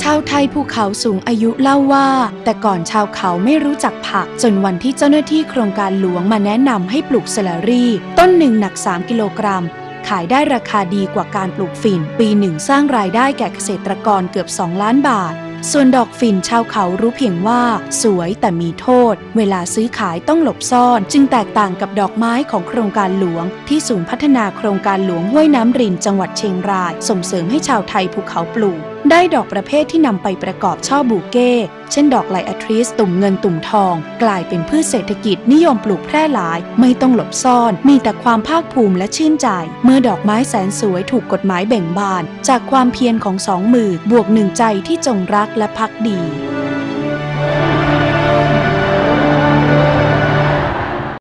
ชาวไทยภูเขาสูงอายุเล่าว่า แต่ก่อนชาวเขาไม่รู้จักผัก จนวันที่เจ้าหน้าที่โครงการหลวงมาแนะนำให้ปลูกเซลลารี่ ต้นหนึ่งหนัก 3 กิโลกรัม ขายได้ราคาดีกว่าการปลูกฝิ่น ปีหนึ่งสร้างรายได้แก่เกษตรกรเกือบ 2 ล้านบาท ส่วนดอกฝิ่นชาวเขารู้เพียงว่าสวยแต่มีโทษ เวลาซื้อขายต้องหลบซ่อน จึงแตกต่างกับดอกไม้ของโครงการหลวง ที่ศูนย์พัฒนาโครงการหลวงห้วยน้ำรินจังหวัดเชียงราย ส่งเสริมให้ชาวไทยภูเขาปลูกได้ดอกประเภทที่นำไปประกอบช่อบูเก้ เช่นดอกไลอะทริสตุ่มเงินตุ่มทอง กลายเป็นพืชเศรษฐกิจนิยมปลูกแพร่หลาย ไม่ต้องหลบซ่อน มีแต่ความภาคภูมิและชื่นใจ เมื่อดอกไม้แสนสวยถูกกฎหมายแบ่งบาน จากความเพียรของสองมือบวกหนึ่งใจที่จงรักและพักดี